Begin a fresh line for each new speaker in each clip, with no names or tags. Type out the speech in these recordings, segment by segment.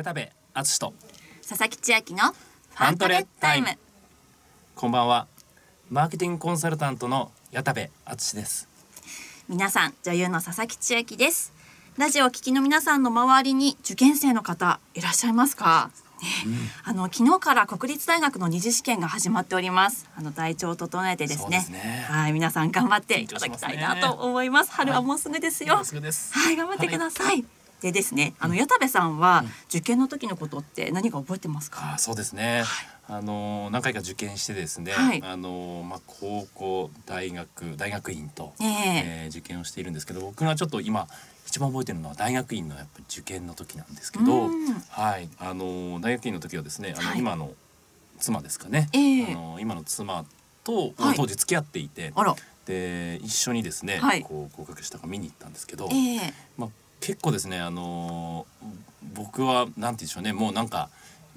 矢田部敦と
佐々木千秋のフ
ァントレタイム。こんばんは。マーケティングコンサルタントの矢田部敦です。
皆さん女優の佐々木千秋です。ラジオを聞きの皆さんの周りに受験生の方いらっしゃいますか？ね、あの昨日から国立大学の二次試験が始まっております。あの体調を整えてですね。
すね。
はい、皆さん頑張っていただきたいなと思います。春はもうすぐですよ。
もうすぐです。
はい、頑張ってください。でですね、あの矢田部さんは受験の時のことって何か覚えてますか？
あそうですね、あの何回か受験してですね、
はい。
あのまあ高校大学大学院と、
ええ。
えー受験をしているんですけど僕がちょっと今一番覚えてるのは大学院のやっぱり受験の時なんですけど、
うん。
はい。あの大学院の時はですねあの、
はい。
今の妻ですかね、
ええ。
あの今の妻と、
はい。
当時付き合っていて
あら、
で一緒にですね、
はい。
こう合格したか見に行ったんですけど、
ええ。
まあ、結構ですね、あの僕は何て言うんでしょうねもうなんか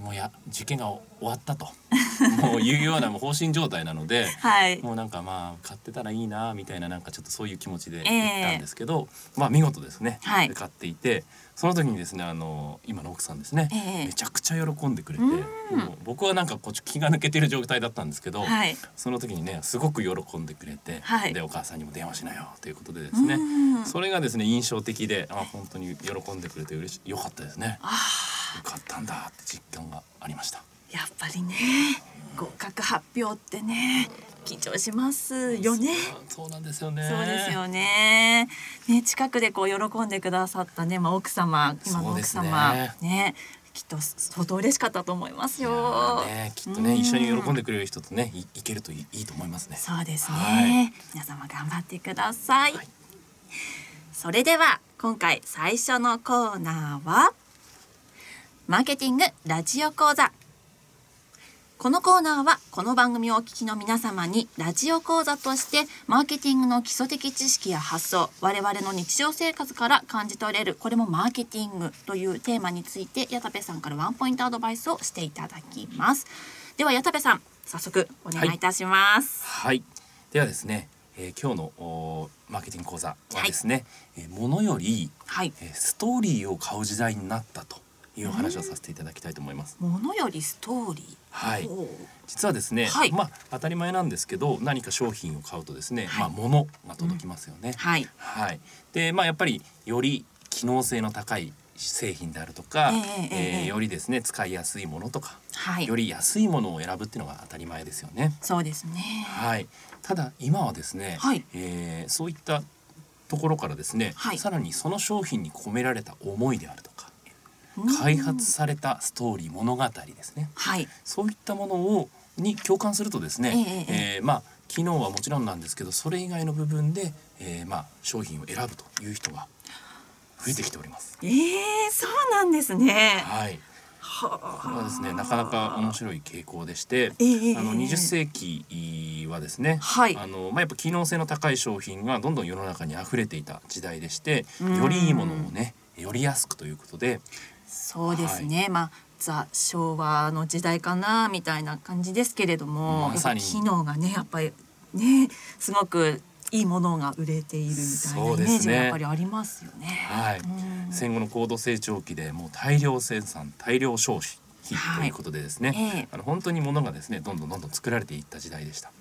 もうや受験が終わったと。もういうようなもう放心状態なので。
はい。
もうなんかまあ買ってたらいいなみたいななんかちょっとそういう気持ちで行
え。え
ったんですけど、まあ見事ですね、
はい。
で買っていてその時にですねあの今の奥さんですね、
ええ。
めちゃくちゃ喜んでくれて、僕はなんかこっち気が抜けてる状態だったんですけど、
はい。
その時にねすごく喜んでくれて、
はい。
でお母さんにも電話しなよということでですね、
うん。
それがですね印象的であ本当に喜んでくれて嬉しよかったですね。
あ
よかったんだって実感がありました。
ーやっぱりね、合格発表ってね、緊張しますよね。
そうなんですよね。
そうですよね。ね近くでこう喜んでくださったね、まあ奥様、今の奥様。
ね。
ねきっと相当嬉しかったと思いますよ。
ーねきっとね
うん。
一緒に喜んでくれる人とねいいけるといいいいと思いますね。
そうですね、
はい。
皆様頑張ってください。
はい。
それでは今回最初のコーナーはマーケティングラジオ講座。このコーナーはこの番組をお聞きの皆様にラジオ講座としてマーケティングの基礎的知識や発想我々の日常生活から感じ取れるこれもマーケティングというテーマについて矢田部さんからワンポイントアドバイスをしていただきます。では矢田部さん早速お願いいたします、
はい。ではですね、えー今日のマーケティング講座はですね、えーものより、
はい。
えーストーリーを買う時代になったというお話をさせていただきたいと思います。
ものよりストーリー。
はい実はですね、
はい
まあ当たり前なんですけど何か商品を買うとですね、
はい
まあ物が届きますよね。
はい。
はい。でまあやっぱりより機能性の高い製品であるとか、
ええええええ
よりですね使いやすいものとか、
はい
よ。り安いものを選ぶっていうのが当たり前ですよね。
そうですね。
はい。ただ今はですね、
はい
えーそういったところからですね、
はい
さらにその商品に込められた思いであると開発されたストーリー物語ですね。
はい。
そういったものをに共感するとですね、
えええ
えーまあ機能はもちろんなんですけど、それ以外の部分で、えーまあ商品を選ぶという人が増えてきております。
ええそうなんですね。
はい。
は
これはですねなかなか面白い傾向でして、
ええ
あの20世紀はですね、
はい
あのまあやっぱ機能性の高い商品がどんどん世の中に溢れていた時代でして、
うん
よりいいものをねより安くということで、
そうですね。まあザ昭和の時代かなみたいな感じですけれども、
ま
機能がねやっぱりねすごくいいものが売れているみたいなイメージがやっぱりありますよね。
はい、
うん。
戦後の高度成長期でもう大量生産大量消費ということでですね、
ええ。
あの本当に物がですねどんどんどんどん作られていった時代でした。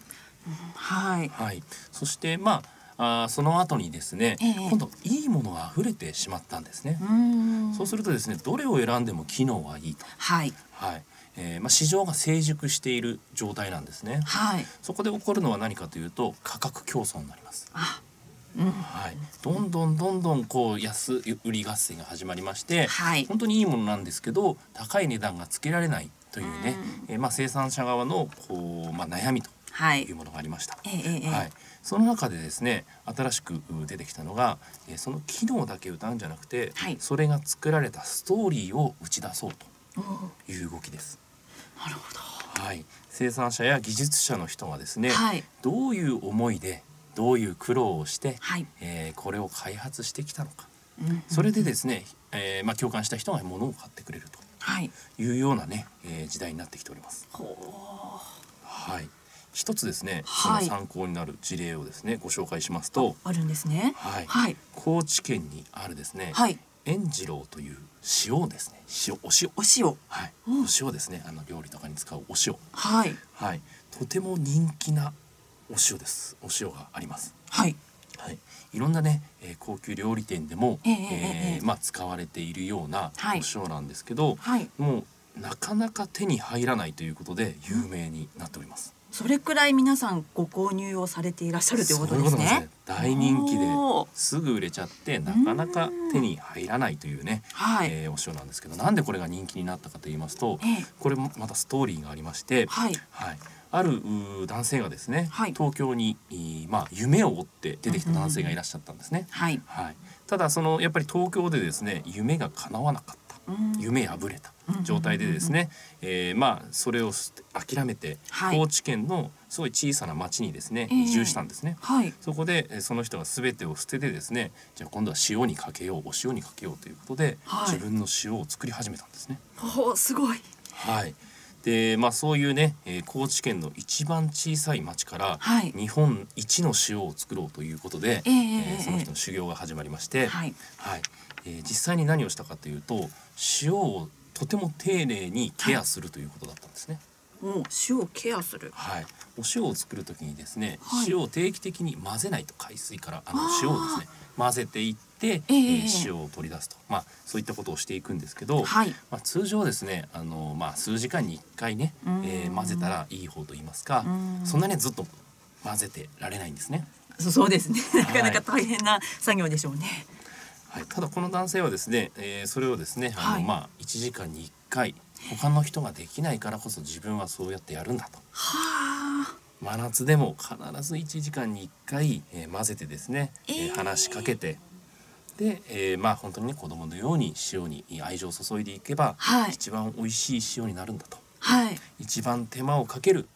はい。
はい、そしてまああーその後にですね、
ええ
今度いいものが溢れてしまったんですね。
うん
そうするとですねどれを選んでも機能はいいと、
はい
はいえーまあ、市場が成熟している状態なんですね。
はい。
そこで起こるのは何かというと価格競争になります。
あ、うん。
はい、どんどんどんどんこう安売り合戦が始まりまして、
はい
本当にいいものなんですけど高い値段がつけられないというね、えーまあ、生産者側のこう、まあ、悩みと
はい
いう。ものがありました。
ええええ
はい、その中でですね新しく出てきたのが、えーその機能だけ歌うんじゃなくて、
はい
それが作られたストーリーを打ち出そうという動きです。
なるほど。
はい、生産者や技術者の人がですね、
はい
どういう思いでどういう苦労をして、
はい。
えーこれを開発してきたのか
うん
それでですね、えーまあ、共感した人が物を買ってくれる
はい。
というようなね、えー時代になってきております。
ほ
はい、一つですね、
はい。
その参考になる事例をですねご紹介しますと、
うあるんですね。
はい。
はい。
高知県にあるですね、
はい。
塩次郎という塩ですね。塩お塩。
お塩。
はい、
うん。
お塩ですね。あの料理とかに使うお塩。
はい。
はい。とても人気なお塩です。お塩があります。
はい。
はい、いろんなね、えー高級料理店でも、
ええええ
え
え。え
ーまあ使われているような
はい。
お塩なんですけど、
はい。
もうなかなか手に入らないということで有名になっております。
それくらい皆さんご購入をされていらっしゃるということですね。
大人気ですぐ売れちゃってなかなか手に入らないというね、
はい、
えーお塩なんですけど、なんでこれが人気になったかと言いますと、
ええ。
これもまたストーリーがありまして、
はい。
はい、ある男性がですね、
はい。
東京にまあ夢を追って出てきた男性がいらっしゃったんですね。
はい。
はい、ただそのやっぱり東京でですね夢が叶わなかった。
うん
夢破れた状態でですね、えーまあそれを諦めて、
はい。
高知県のすごい小さな町にですね
ええ。
移住したんですね。
はい。
そこでえーその人が全てを捨ててですねじゃあ今度は塩にかけようお塩にかけようということで、
はい。
自分の塩を作り始めたんですね。
すごい。
はいでまあ、そういうね、えー高知県の一番小さい町から、
はい。
日本一の塩を作ろうということで、
ええええ
えーその人の修行が始まりまして、
はい。
はい。えー実際に何をしたかというと塩をとても丁寧にケアするということだったんですね。
もう塩をケアする。
はい、お塩を作る時にですね、
はい。
塩を定期的に混ぜないと海水からあの塩をですね混ぜていって、
ええ
えー
ええ
塩を取り出すと、まあ、そういったことをしていくんですけど、
はい。
まあ、通常ですねあの、まあ、数時間に1回ね、えー混ぜたらいい方と言いますかそんなにずっと混ぜてられないんですね。
そそうですね。
い。
なかなか大変な作業でしょうね。
はい、ただこの男性はですね、えーそれをですねあの、
はい。
まあ、1時間に1回他の人ができないからこそ自分はそうやってやるんだと。
はあ。
真夏でも必ず1時間に1回、えー混ぜてですね、えー
えー。
話しかけてで、えーまあ本当にね子供のように塩に愛情を注いでいけば、
はい。
一番美味しい塩になるんだと。
はい。
一番手間をかける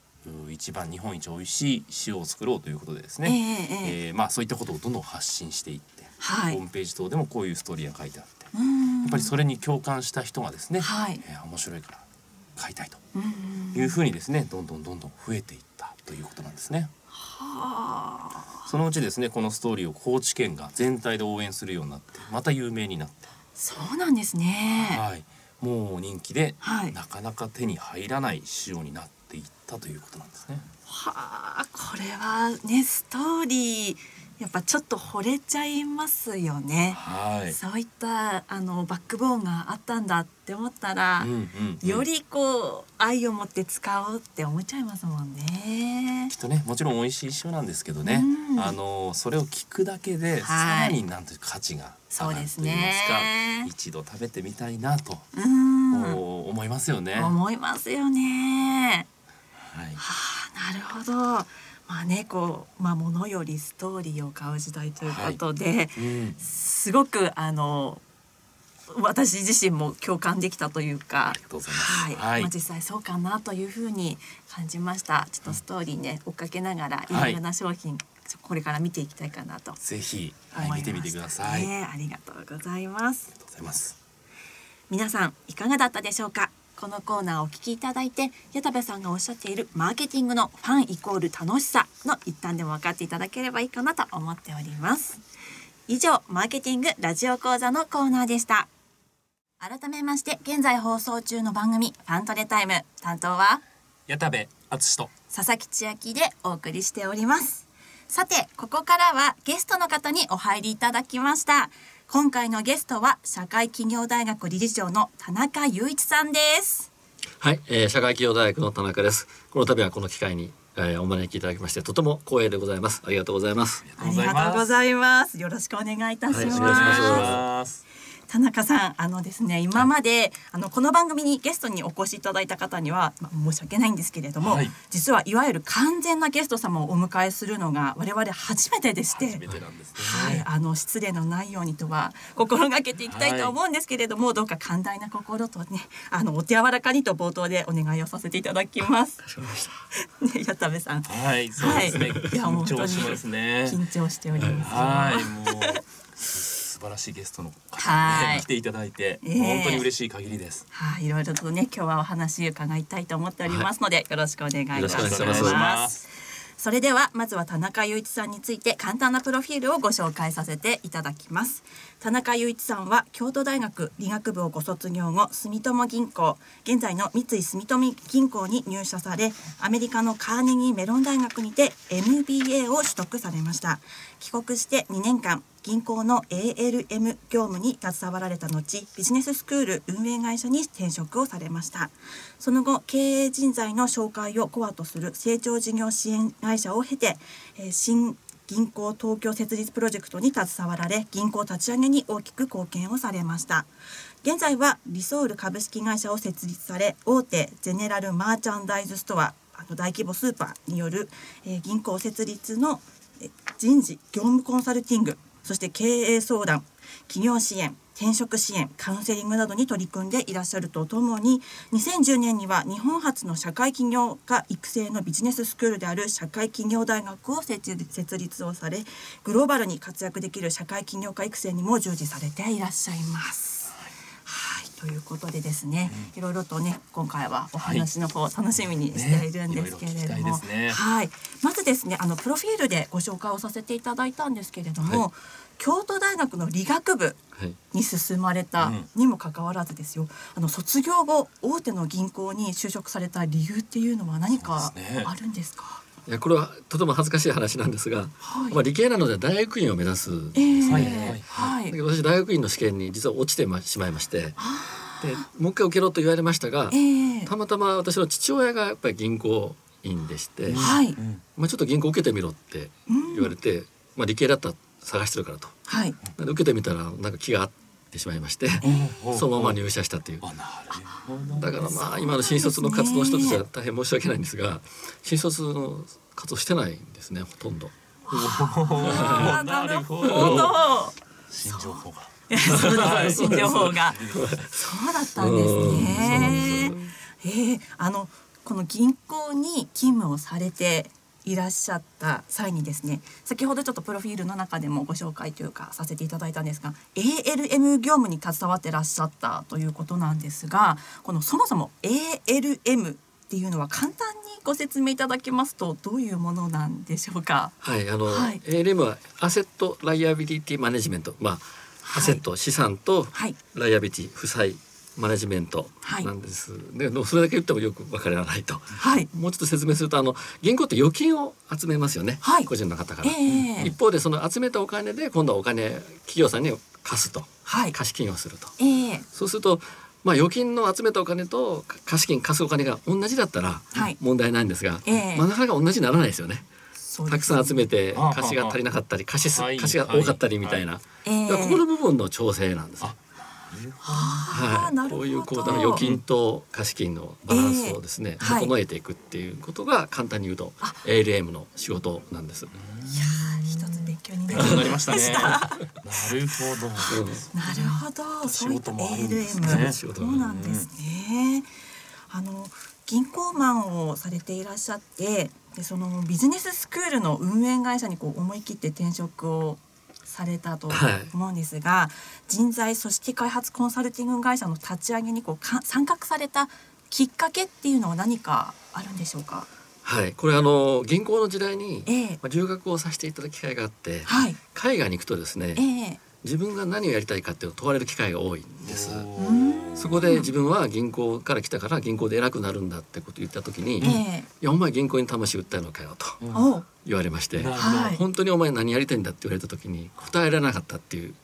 一番日本一美味しい塩を作ろうということでです
ええ
ね、
ええ。
えーまあそういったことをどんどん発信していって、
はい。
ホームページ等でもこういうストーリーが書いてあって、やっぱりそれに共感した人がですね、
はい。
えー面白いから買いたいというふうにですねどんどんどんどん増えていったということなんですね。
はあ。
そのうちですねこのストーリーを高知県が全体で応援するようになってまた有名になって、
そうなんですね。
はい、もう人気で、
はい。
なかなか手に入らない塩になっていったということなんですね。
はあこれはねストーリーやっぱちょっと惚れちゃいますよね、
はい、
そういったあのバックボーンがあったんだって思ったら、
うんうんうん。
よりこう愛を持って使おうって思っちゃいますもんね。
きっとねもちろん美味しい塩なんですけどね、
うん。
あのそれを聞くだけでさ
はい。
らになんていうか価値が上がるといいます
すね。
か一度食べてみたいなと、
うん。
思いますよね。は
思いますよね。
い、
はあなるほどまあねこうまあ物よりストーリーを買う時代ということで、
うん、
すごくあの私自身も共感できたというか。はい、
はい。
まあ、実際そうかなというふうに感じました。ちょっとストーリーね追っかけながらい
はい。
ろいろな商品、これから見ていきたいかなと
ぜひ、はい、見てみてください。ありが
とうございます。皆さんいかがだったでしょうか？このコーナーをお聞きいただいて矢田部さんがおっしゃっているマーケティングのファンイコール楽しさの一端でも分かっていただければいいかなと思っております。以上マーケティングラジオ講座のコーナーでした。改めまして現在放送中の番組ファントレタイム。担当は
矢田部敦と
佐々木千秋でお送りしております。さてここからはゲストの方にお入りいただきました今回のゲストは社会企業大学理事長の田中雄一さんです
はい、えー、社会企業大学の田中です。この度はこの機会に、えー、お招きいただきましてとても光栄でございます。ありがとうございます。
ありがとうございますよろしくお願いいたします,、
はいお願いします。
田中さんあのですね今まで、あのこの番組にゲストにお越しいただいた方には、まあ、申し訳ないんですけれども、
はい
実はいわゆる完全なゲスト様をお迎えするのが我々初めてでして
初めてなんです
はい、
ね。
あの失礼のないようにとは心がけていきたいと思うんですけれども、どうか寛大な心とね、あのお手柔らかにと冒頭でお願いをさせていただきます。ね、矢田部さん、
はい、そうですね。
はいいや
緊張しますね。
緊張しております。
はい、もう素 晴らしいゲストの方
はい
にね来ていただいて、
ええ
本当に嬉しい限りです。
はい、いろいろとね、今日はお話伺いたいと思っておりますので、よろしくお願いいたし
よろしくお願い
ま。
します
す。
それではまずは田中雄一さんについて簡単なプロフィールをご紹介させていただきます田中雄一さんは京都大学理学部をご卒業後住友銀行現在の三井住友銀行に入社されアメリカのカーネギーメロン大学にて MBA を取得されました帰国して2年間銀行の ALM 業務に携わられた後ビジネススクール運営会社に転職をされました。その後経営人材の紹介をコアとする成長事業支援会社を経て、新銀行東京設立プロジェクトに携わられ銀行立ち上げに大きく貢献をされました。現在はリソール株式会社を設立され大手ゼネラルマーチャンダイズストアあの大規模スーパーによる、え銀行設立の人事業務コンサルティングそして経営相談企業支援転職支援カウンセリングなどに取り組んでいらっしゃるとともに2010年には日本初の社会起業家育成のビジネススクールである社会起業大学を設立設立をされグローバルに活躍できる社会起業家育成にも従事されていらっしゃいます。はいということでですね、いろいろとね今回はお話の方楽しみにしているんですけれども、はい。まずですねあのプロフィールでご紹介をさせていただいたんですけれども、
はい。
京都大学の理学部
はい。
に進まれた
うん。
にもかかわらずですよ、あの卒業後大手の銀行に就職された理由っていうのは何かあるんですか？
いやこれはとても恥ずかしい話なんですが、
はい。
まあ理系なので大学院を目指す。
ええ
はい。
はい。
だけど私大学院の試験に実は落ちてましまいまして、でもう一回受けろと言われましたが、
ええ
たまたま私の父親がやっぱり銀行員でして、
はい、
うん。
まあちょっと銀行受けてみろって
うん
言われて、まあ理系だったら探してるからと。
はい、
受けてみたらなんか気が合ってしまいまして、そのまま入社したという。
あなるほど
だからまあ今の新卒の活動の人たちは大変申し訳ないんですが新卒の活動してないんですねほとんど。
なるほど。
新情報が
そうです新情報がそうだったんですね。えー、あのこの銀行に勤務をされていらっしゃった際にですね先ほどちょっとプロフィールの中でもご紹介というかさせていただいたんですが ALM 業務に携わってらっしゃったということなんですがこのそもそも ALM っていうのは簡単にご説明いただけますとどういうものなんでしょうか？
はい、あの、
はい。
ALM はアセットライアビリティマネジメント、まあ、アセット資産と
はい。
ライアビリティ負債マネジメントなんです。で、でもそれだけ言ってもよくわからないと。
はい。
もうちょっと説明すると、あの銀行って預金を集めますよね。
はい
個人の方から。
ええ
一方でその集めたお金で今度はお金企業さんに貸すと
はい。
貸金をすると。
ええ
そうすると。まあ預金の集めたお金と貸金貸すお金が同じだったら
はい
問題ないんですが、
ええ
まあなかなか同じにならないですよね。たくさん集めて
あ
貸しが足りなかったり貸し貸しが多かったりみたいな、
ええ
だからここの部分の調整なんですね。
あーなるほど。
こういうこう預金と貸金のバランスをですね、
ええはい。
整えていくっていうことが簡単に言うと ALM の仕事なんです。
一つ勉強にな
なりましたね。
り
なるほど。
うん
なるほど、そういった
仕事もあるんですね。
ALM、そうなんですね。あの銀行マンをされていらっしゃって、でそのビジネススクールの運営会社にこう思い切って転職をされたと
はい
思うんですが、人材組織開発コンサルティング会社の立ち上げにこうか参画されたきっかけっていうのは何かあるんでしょうか？
はい、これあの銀行の時代に、
ええ
まあ、留学をさせていただく機会があって、
はい。
海外に行くとですね、
ええ
自分が何をやりたいかっていうのを問われる機会が多いんです。
うん
そこで自分は銀行から来たから銀行で偉くなるんだってことを言った時に、い
え。
やお前銀行に魂売ったのかよと言われまして、本当にお前何やりたいんだって言われた時に答えられなかったっていう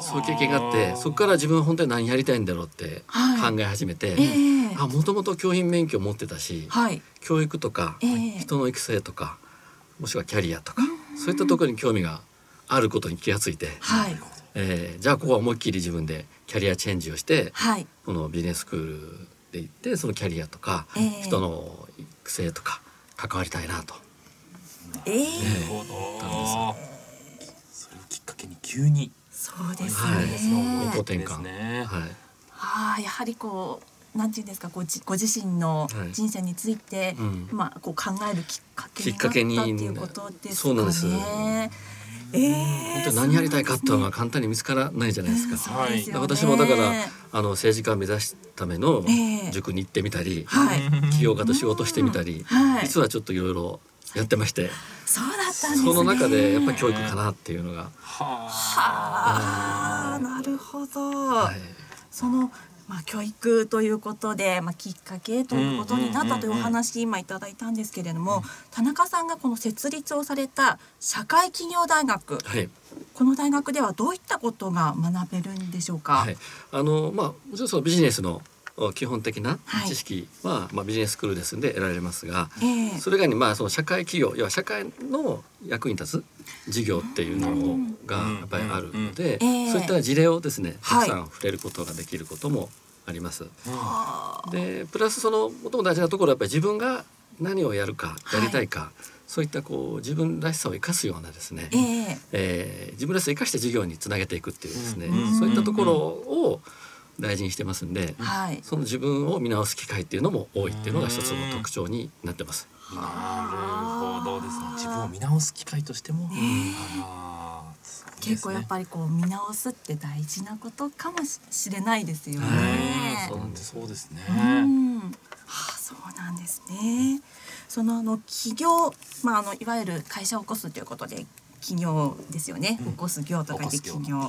そういう経験があってそこから自分は本当に何やりたいんだろうって
はい。
考え始めて、
ええ。
あもともと教員免許を持ってたし
はい。
教育とか
ええ。
人の育成とかもしくはキャリアとかそういったところに興味があることに気がついて、
はい。
えーじゃあここは思いっきり自分でキャリアチェンジをして
はい。
このビジネススクールで行ってそのキャリアとか
ええ
人の育成とか関わりたいなと。
ええ
なるほど。それをきっかけに急に。
そうです
はい
ね。
方向転換
ですね。
はい
ああ、やはりこう。なんていうんですか、こうじご自身の
はい
人生について、
うん
まあこう考えるきっかけになった
きっかけに
っていうことですか
そうなんです
ね。ええ
本当に何やりたいかっていうのは簡単に見つからないじゃないですか。
すよね
私もだからあの政治家を目指すための
ええ
塾に行ってみたり、
はい。
起業家と仕事してみたり、
はい。
実はちょっといろいろやってまして
そうだったんですね。
その中でやっぱり教育かなっていうのが、
は
はあ、なるほど。
はい、
そのまあ教育ということで、まあきっかけということになったというお話今いただいたんですけれども、田中さんがこの設立をされた社会企業大学、
はい。
この大学ではどういったことが学べるんでしょうか？
はい、あのまあもちろんそのビジネスのお基本的な
はい。
知識は、まあビジネススクールですんで得られますが、
ええ。
それ以外にまあその社会企業要は社会の役に立つ事業っていうのが
うん。
やっぱりあるので、そういった事例をですねた
はい。
くさん触れることができることもあります。
あ
でプラスその最も大事なところはやっぱり自分が何をやるか
はい。
やりたいか、そういったこう自分らしさを生かすようなですね、
ええ。
えー自分らしさを生かして事業につなげていくっていうですね、
うん。
そういったところを大事にしてますんで、
はい。
その自分を見直す機会っていうのも多いっていうのが一つの特徴になってます。
なるほどですね自分を見直す機会としても、
結構やっぱりこう見直すって大事なことかもしれないですよね。
はい
そうなんですそうですね、
うん、はあ、そうなんですね。そのあの企業、まああのいわゆる会社を起こすということで企業ですよね。
うん。
起こす業と書いて企業。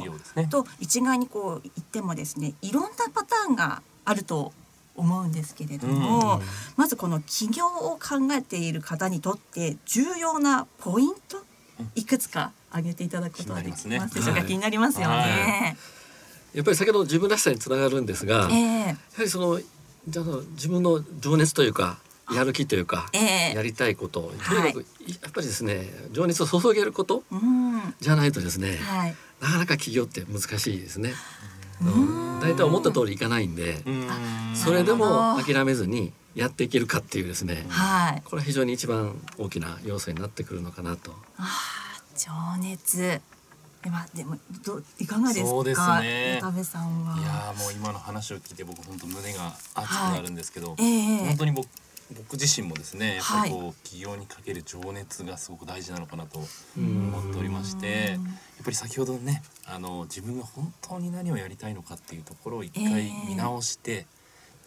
と一概にこう言ってもですね、いろんなパターンがあると思うんですけれども、
うん。
まずこの企業を考えている方にとって重要なポイント
うん。
いくつか挙げていただくことはできますでしょうか？
はい。
気になりますよね。
やっぱり先ほどの自分らしさにつながるんですが、や
え。え
はりそのじゃあ自分の情熱というかやる気というか、
ええ
やりたいこととにかく、やっぱりですね情熱を注げること
うん、
じゃないとですね、
はい。
なかなか起業って難しいですね。
うん
大体思った通りいかないんで、
うん
それでも諦めずにやっていけるかっていうですね、
はい。
これは非常に一番大きな要素になってくるのかなと。
ああ、情熱。では、でも、ど、いかがですか？
そうですね
渡部さんは。
いやーもう今の話を聞いて僕本当胸が熱くなるんですけど、
ええ
本当に僕僕自身もですねやっぱりこう、
は
起業にかける情熱がすごく大事なのかなと
うん。
思っておりましてやっぱり先ほどねあの自分が本当に何をやりたいのかっていうところを一回
ええ。
見直して、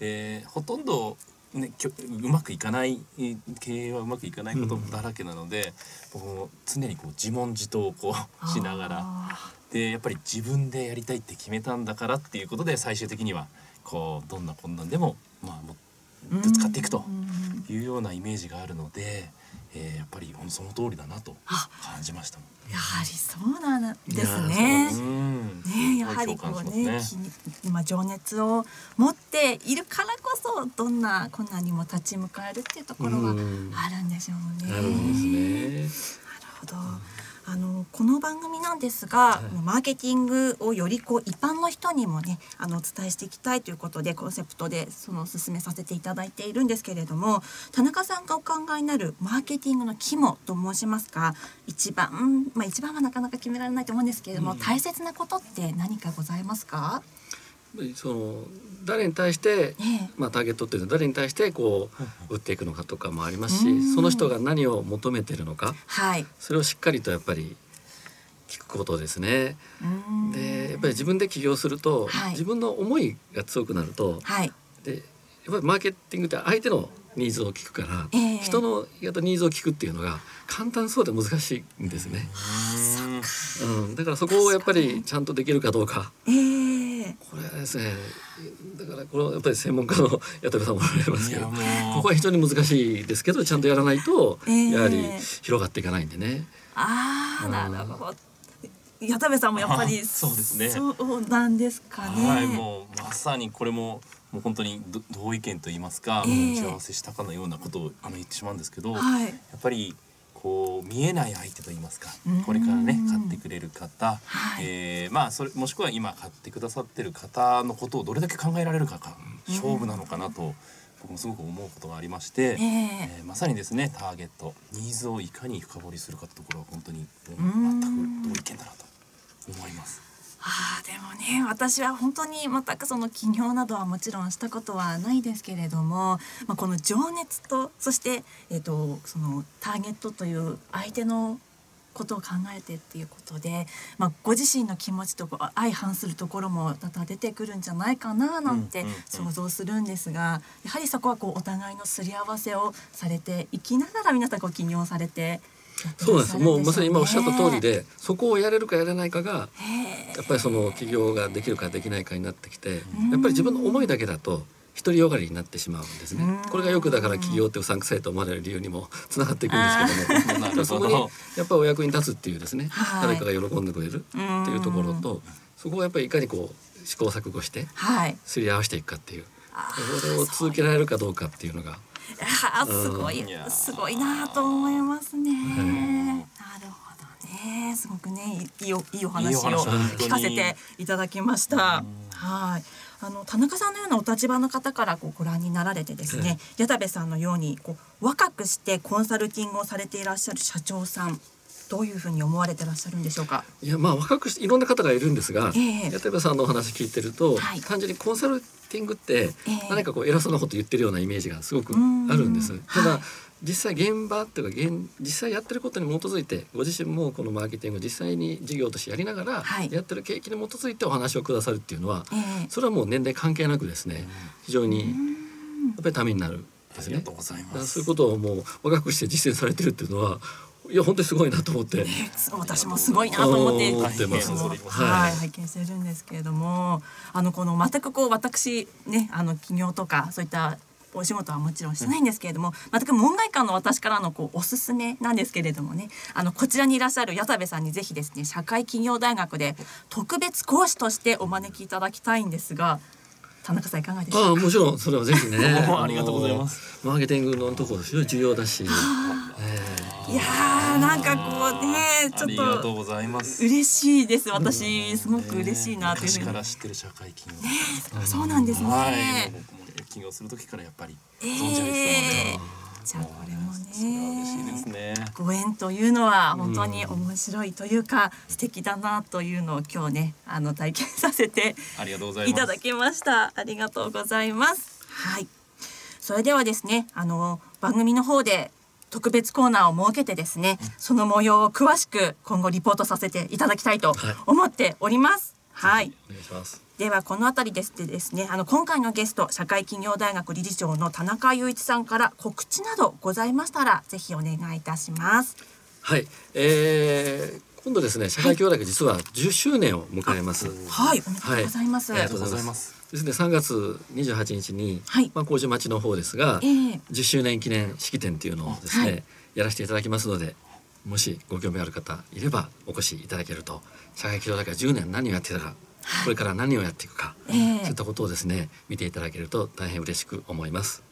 でほとんどね、きょうまくいかないえ経営はうまくいかないことだらけなので、僕も常にこう自問自答をこうしながら
あ
でやっぱり自分でやりたいって決めたんだからっていうことで最終的にはこうどんな困難でもまあもう
ー
ぶつかっていくと
うん
いうようなイメージがあるので、えーやっぱりその通りだなと
あ
感じました。
やはりそうなんですね。ね、やはりこうね、今情熱を持っているからこそ、どんな困難にも立ち向かえるっていうところはある
うん
んでしょうね。
なる
ほど。あのこの番組なんですが、
い
マーケティングをよりこう一般の人にもねあのお伝えしていきたいということでコンセプトでその進めさせていただいているんですけれども田中さんがお考えになるマーケティングの肝と申しますか一番まあ一番はなかなか決められないと思うんですけれども、
うん
大切なことって何かございますか？
その誰に対して、
ええ
まあ、ターゲットっていうのは誰に対してこう売っていくのかとかもあります
うん
しその人が何を求めてるのか
はい。
それをしっかりとやっぱり聞くことですね。でやっぱり自分で起業すると、
はい
自分の思いが強くなると
はい。
でやっぱりマーケティングって相手のニーズを聞くから、
ええ
人の言い方ニーズを聞くっていうのが簡単そうで難しいんですね。うん、だからそこをやっぱりちゃんとできるかどうか。
ええ
これはですねだからこれはやっぱり専門家の矢田部さんもおられますけどここは非常に難しいですけどちゃんとやらないと
ええ
やはり広がっていかないんでね。
ああ、
うん
なるほど。矢田部さんもやっぱり
あそうですね
そうなんですかね。
はい、もうまさにこれももう本当にど同意見と言いますか、
ええ
打ち合わせしたかのようなことをあの言ってしまうんですけど、や
はい。
っぱりこう見えない相手と言いますか
うん。
これからね買ってくれる方、
はい。
えーまあそれもしくは今買ってくださってる方のことをどれだけ考えられるかが勝負なのかなと僕もすごく思うことがありまして、
ええ。
えーまさにですねターゲットニーズをいかに深掘りするかってところは本当に全く同意見だなと思います。
ああでもね私は本当に全くその起業などはもちろんしたことはないですけれども、まあ、この情熱とそして、えっとそのターゲットという相手のことを考えてっていうことで、まあ、ご自身の気持ちとこう相反するところも多々出てくるんじゃないかななんて想像するんですが、やはりそこはこうお互いのすり合わせをされていきながら皆さんご起業されて
そうなんですもうまさに今おっしゃった通り
ね。
でそこをやれるかやれないかが
へ
やっぱりその起業ができるかできないかになってきてやっぱり自分の思いだけだと独りよがりになってしまうんですね。
うん。
これがよくだから起業ってうさんくさいと思われる理由にもつながっていくんですけども、そこにやっぱりお役に立つっていうですね、
はい。
誰かが喜んでくれるっていうところと、そこをやっぱりいかにこう試行錯誤して
はい。
すり合わせていくかっていう
あ
それを続けられるかどうかっていうのが
あーすごい
うん
すごいなと思いますね。なるほどね。すごくねいいおいいお話を聞かせていただきました。はい。あの田中さんのようなお立場の方からこうご覧になられてですね、矢田部さんのようにこう若くしてコンサルティングをされていらっしゃる社長さんどういうふうに思われてらっしゃるんでしょうか？
いやまあ若くしていろんな方がいるんですが、
ええ
八部さんのお話聞いてると、
はい
単純にコンサルティングって
ええ。
何かこう偉そうなこと言ってるようなイメージがすごく
うん。
あるんです。ただ、
はい
実際現場っていうか現実際やってることに基づいてご自身もこのマーケティングを実際に事業としてやりながら、
はい。
やってる経験に基づいてお話をくださるっていうのは、
ええ。
それはもう年齢関係なくですね。非常にやっぱりためになるんですね。
ありがと。うございます。
そういうことをもう若くして実践されてるっていうのはいや本当にすごいなと思って。
私もすごいなと思って
思ってます。
も
はい
はい、拝見してるんですけれども、あのこの全くこう私ねあの企業とかそういったお仕事はもちろんしてないんですけれども、全く門外漢の私からのこうおすすめなんですけれどもね、あのこちらにいらっしゃる矢田部さんにぜひですね社会企業大学で特別講師としてお招きいただきたいんですが、田中さんいかがでしょうか？
ああもちろんそれはぜひね。
ありがとうございます。
マーケティングのところ非常に重要だし、え
いやーなんかこうねち
ありが
ょっと
とうございます。
嬉しいです。私すごく嬉しいなというふうに
昔から知ってる社会企業。
そうなんですね。
はい、僕も起業する時からやっぱり存じ上げてたので、
えーじゃあこれも
それは嬉しいです
ね。
ね。
ご縁というのは本当に面白いというか、素敵だなというのを今日ねあの体験させて
ありがとうございます。
いただきました。ありがとうございます。はい。それではですね、あの番組の方で特別コーナーを設けてですね、その模様を詳しく今後リポートさせていただきたいと
はい
思っております。はい。
お願いします。
ではこの辺りですでですねあの今回のゲスト社会企業大学理事長の田中雄一さんから告知などございましたらぜひお願いいたします
はい、えー、今度ですね社会協力実は10周年を迎えます。
はいおめでとうございます、
はい
ありがとうございます。
ですね3月28日に、
はい。
まあ麹町の方ですが、
ええ。
10周年記念式典っていうのをですね、
はい。
やらせていただきますのでもしご興味ある方いればお越しいただけると社会協力10年何をやってたか、これから何をやっていくか、
ええ。
そういったことをですね見ていただけると大変嬉しく思います。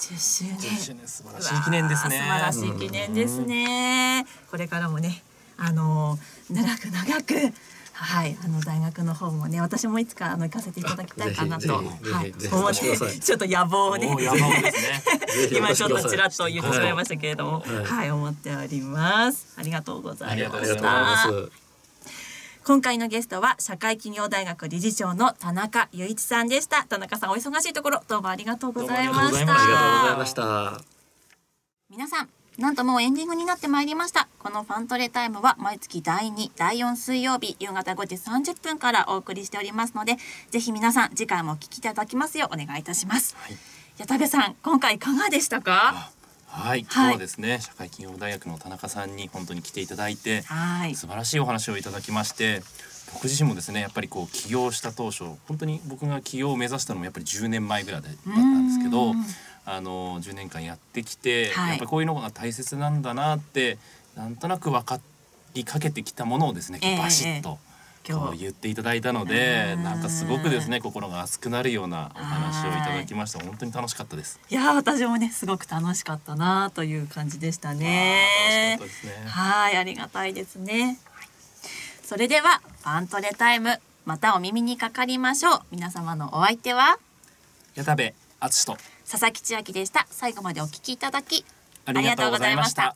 10周年。
10周年素晴らしい記念ですね。
素晴らしい記念ですね、これからもねあの長く長くはい、あの大学の方もね、私もいつかあの行かせていただきたいかなと、はい思って、ちょっと野望をね、今ちょっとちらっと言ってしまいましたけれども、
はい
はい、思っております。ありがとうございました。今回のゲストは社会企業大学理事長の田中雄一さんでした。田中さんお忙しいところどうもありがとうございまし
どうもありが
ありがとうござい
た
ま。した。
皆さん。なんともうエンディングになってまいりました。このファントレタイムは毎月第2、第4水曜日夕方5時30分からお送りしておりますので、ぜひ皆さん次回もお聞きいただきますようお願いいたします。
はい
矢田部さん、今回いかがでしたか？
はい、今日はですね、社会企業大学の田中さんに本当に来ていただいて、
はい。
素晴らしいお話をいただきまして僕自身もですねやっぱりこう起業した当初本当に僕が起業を目指したのもやっぱり10年前ぐらいだったんですけど
うん
あの10年間やってきて、
はい。
やっぱりこういうのが大切なんだなってなんとなく分かりかけてきたものをですね、
ええ
バシッと。
今日
こう言っていただいたので
うん
なんかすごくですね心が熱くなるようなお話をいただきました。本当に楽しかったです。
いやー私もねすごく楽しかったなという感じでしたね。
ね。
はいありがたいですね。それではファントレタイムまたお耳にかかりましょう。皆様のお相手は？
矢田部敦と
佐々木千秋でした最後までお聞きいただき
ありがとうございました。